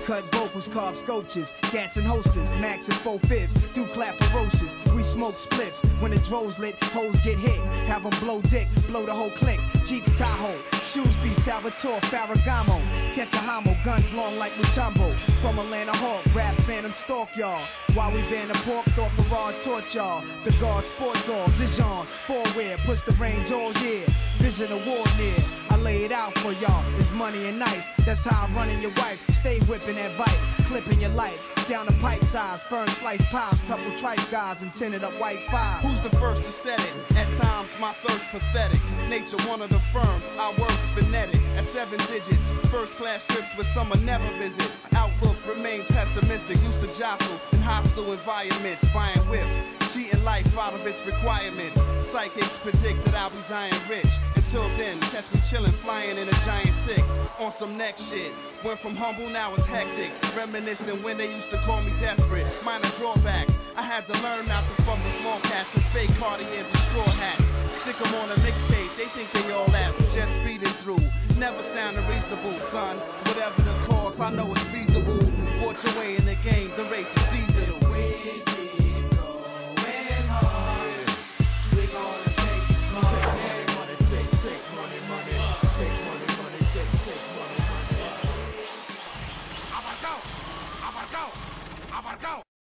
Cut vocals, carved sculptures, gats and holsters, max and four fifths, do clap ferocious. We smoke spliffs when the droves lit, hoes get hit. Have them blow dick, blow the whole clique. Jeeps Tahoe, shoes be Salvatore Ferragamo. Catch a homo, guns long like Mutombo. From Atlanta Hawk, rap phantom stalk y'all. While we ban the pork, thought for raw torch y'all. The guard sports all, Dijon, four wear, push the range all year. Vision award near. Lay it out for y'all. It's money and nice. That's how I'm running your wife. Stay whipping that bite, clipping your life. Down the pipe size, firm slice pies, couple tripe guys and tinted up white five. Who's the first to set it? At times, my thirst pathetic. Nature one of the firm, I work spinetic. At seven digits, first class trips with some I never visit. Outlook remain pessimistic, used to jostle in hostile environments, buying whips. Cheating life out of its requirements. Psychics predict that I'll be dying rich. Until then, catch me chillin', flying in a giant six. On some next shit. Went from humble, now it's hectic. Reminiscing when they used to call me desperate. Minor drawbacks. I had to learn not to fuck with small cats and fake Cartiers and straw hats. Stick 'em on a mixtape, they think they all that, but just speeding through. Never sound unreasonable, son. Whatever the cost, I know it's feasible. Bought your way in the game, the race is seasonal. marcado.